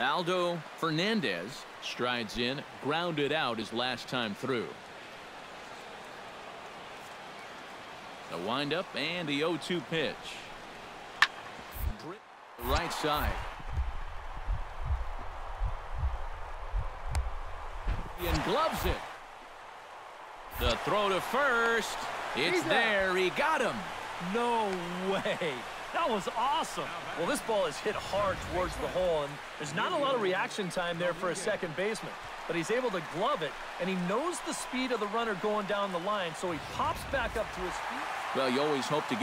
Aldo Fernandez strides in, grounded out his last time through. The windup and the 0-2 pitch. Right side. And gloves it. The throw to first. It's there. He got him. No way. That was awesome. Well, this ball is hit hard towards the hole, and there's not a lot of reaction time there for a second baseman. But he's able to glove it, and he knows the speed of the runner going down the line, so he pops back up to his feet. Well, you always hope to get